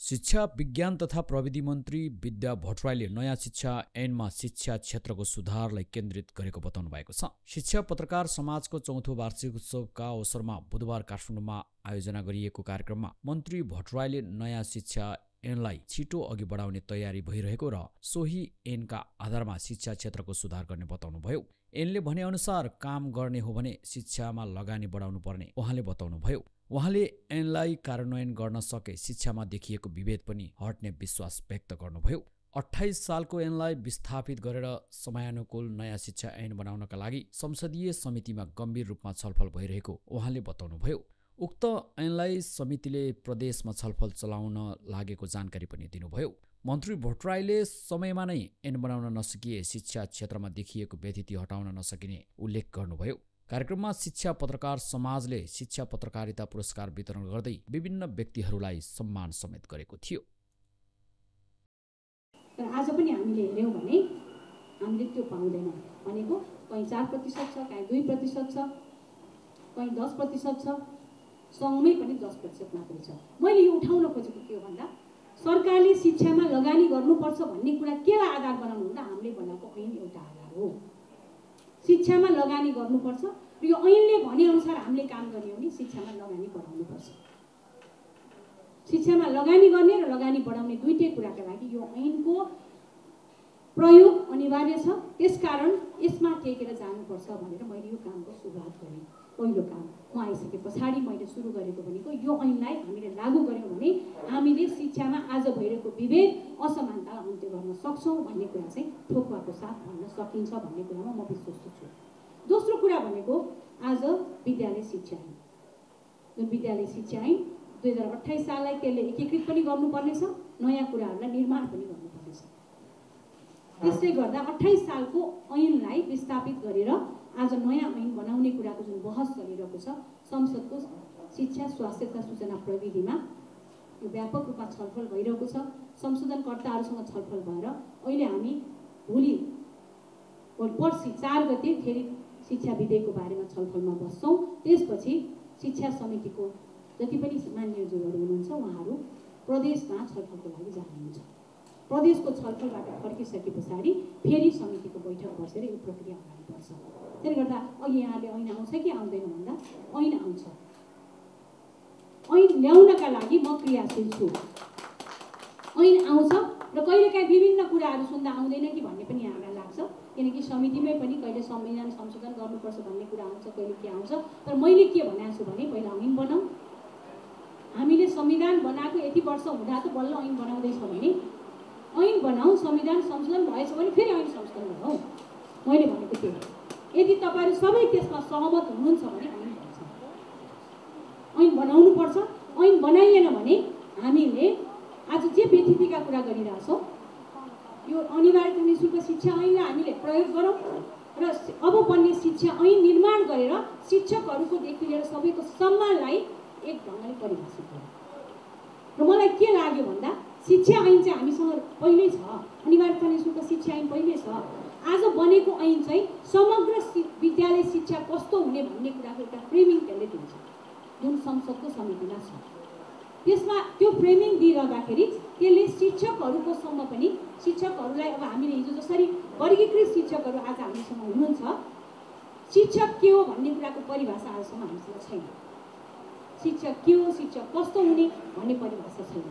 शिक्षा विज्ञान तथा प्रविधि मन्त्री विद्या भट्टराईले नयाँ शिक्षा ऐनमा शिक्षा क्षेत्रको सुधारलाई केन्द्रित गरेको बताउनु भएको छ। शिक्षा पत्रकार समाजको चौथो वार्षिक उत्सवका अवसरमा बुधबार काठमाडौँमा आयोजना गरिएको कार्यक्रममा मन्त्री भट्टराईले नयाँ शिक्षा ऐनलाई छिटो अघि बढाउने तयारी भइरहेको र सोही ऐनका आधारमा शिक्षा क्षेत्रको सुधार गर्ने बताउनुभयो। ऐनले भनेअनुसार काम गर्ने हो भने शिक्षामा लगानी बढाउनु पर्ने उहाँले बताउनुभयो। उहाँले ऐनलाई कार्यान्वयन गर्न सके शिक्षामा देखिएको विभेद पनि हट्ने विश्वास व्यक्त गर्नुभयो। अठाइस सालको ऐनलाई विस्थापित गरेर समयानुकूल नयाँ शिक्षा ऐन बनाउनका लागि संसदीय समितिमा गम्भीर रूपमा छलफल भइरहेको उहाँले बताउनुभयो। उक्त ऐनलाई समितिले प्रदेशमा छलफल चलाउन लागेको जानकारी पनि दिनुभयो। मन्त्री भट्टराईले समयमा नै ऐन बनाउन नसकिए शिक्षा क्षेत्रमा देखिएको व्यथिति हटाउन नसकिने उल्लेख गर्नुभयो। कार्यक्रममा शिक्षा पत्रकार समाजले शिक्षा पत्रकारिता पुरस्कार वितरण गर्दै विभिन्न व्यक्तिहरूलाई सम्मान समेत गरेको थियो। तर आज पनि हामीले हेऱ्यौँ भने हामीले त्यो पाउँदैनौँ। भनेको कहीँ चार प्रतिशत छ कहीँ दुई प्रतिशत छ कहीँ दस प्रतिशत छ सङ्घमै पनि दस प्रतिशत मात्रै छ। मैले यो उठाउन खोजेको के हो भन्दा सरकारले शिक्षामा लगानी गर्नुपर्छ भन्ने कुरा केलाई आधार बनाउनु भन्दा हामीले बनाएको ऐन एउटा आधार हो। शिक्षामा लगानी गर्नुपर्छ र यो ऐनले भनेअनुसार हामीले काम गर्ने हो भने शिक्षामा लगानी बढाउनुपर्छ। शिक्षामा लगानी गर्ने र लगानी बढाउने दुइटै कुराका लागि यो ऐनको प्रयोग अनिवार्य छ। त्यसकारण यसमा टेकेर जानुपर्छ भनेर मैले यो कामको सुरुवात गरेँ। पहिलो काम। म आइसके पछाडि मैले सुरु गरेको भनेको यो ऐनलाई हामीले लागू गऱ्यौँ भने हामीले शिक्षामा आज भइरहेको विभेद असमानतालाई अन्त्य गर्न सक्छौँ भन्ने कुरा चाहिँ ठोकुवाको साथ भन्न सकिन्छ भन्ने कुरामा म विश्वस्त छु। दोस्रो कुरा भनेको आज विद्यालय शिक्षा ऐन। जुन विद्यालय शिक्षा ऐन दुई हजार अठाइस साललाई त्यसले एकीकृत पनि गर्नुपर्नेछ नयाँ कुराहरूलाई निर्माण पनि गर्नुपर्नेछ। त्यसले गर्दा अठाइस सालको ऐनलाई विस्थापित गरेर आज नयाँ ऐन बनाउने कुराको जुन बहस चलिरहेको छ संसदको शिक्षा स्वास्थ्य तथा सूचना प्रविधिमा व्यापक रूपमा छलफल भइरहेको छ। संशोधनकर्ताहरूसँग छलफल भएर अहिले हामी भोलि पर्सि चार गते फेरि शिक्षा विधेयकको बारेमा छलफलमा बस्छौँ। त्यसपछि शिक्षा समितिको जति पनि मान्यज्यूहरू हुनुहुन्छ उहाँहरू प्रदेशमा छलफलको लागि जानुहुन्छ। प्रदेशको छलफलबाट फर्किसके पछाडि फेरि समितिको बैठक बसेर यो प्रक्रिया अगाडि बढ्छ। त्यसले गर्दा अहिले यहाँले ऐन आउँछ कि आउँदैन भन्दा ऐन आउँछ। ऐन ल्याउनका लागि म क्रियाशील छु। ऐन आउँछ र कहिलेकाहीँ विभिन्न कुराहरू सुन्दा आउँदैन कि भन्ने पनि यहाँलाई लाग्छ। किनकि समितिमै पनि कहिले संविधान संशोधन गर्नुपर्छ भन्ने कुरा आउँछ कहिले के आउँछ। तर मैले के भनेको छु भने पहिला ऐन बनाऊ। हामीले संविधान बनाएको यति वर्ष हुँदा त बल्ल ऐन बनाउँदैछ भने। ऐन बनाऊ संविधान संशोधन भएछ भने फेरि ऐन संशोधन गरौँ। मैले भनेको थिएँ यदि तपाईँहरू सबै त्यसमा सहमत हुनुहुन्छ भने ऐन बन्छ ऐन बनाउनुपर्छ ऐन बनाइएन भने हामीले आज जे व्यतिथिका कुरा गरिरहेछौँ यो अनिवार्य नि शुल्क शिक्षा ऐनलाई हामीले प्रयोग गरौँ र अब बन्ने शिक्षा ऐन निर्माण गरेर शिक्षकहरूकोदेखि लिएर सबैको सम्मानलाई एक ढङ्गले परिभाषित गरौँ। र मलाई के लाग्यो भन्दा शिक्षा ऐन चाहिँ हामीसँग पहिल्यै छ। अनिवार्य नि शुल्क शिक्षा ऐन पहिल्यै छ। आज बनेको ऐन चाहिँ समग्र विद्यालय शिक्षा कस्तो हुने भन्ने कुराको एउटा फ्रेमिङ त्यसले दिन्छ। जुन संसदको समितिमा छ। त्यसमा त्यो फ्रेमिङ दिइरहँदाखेरि त्यसले शिक्षकहरूको सम्म पनि शिक्षकहरूलाई अब हामीले हिजो जसरी वर्गीकृत शिक्षकहरू आज हामीसँग हुनुहुन्छ शिक्षक के हो भन्ने कुराको परिभाषा आजसम्म हामीसँग छैन। शिक्षक के हो शिक्षक कस्तो हुने भन्ने परिभाषा छैन।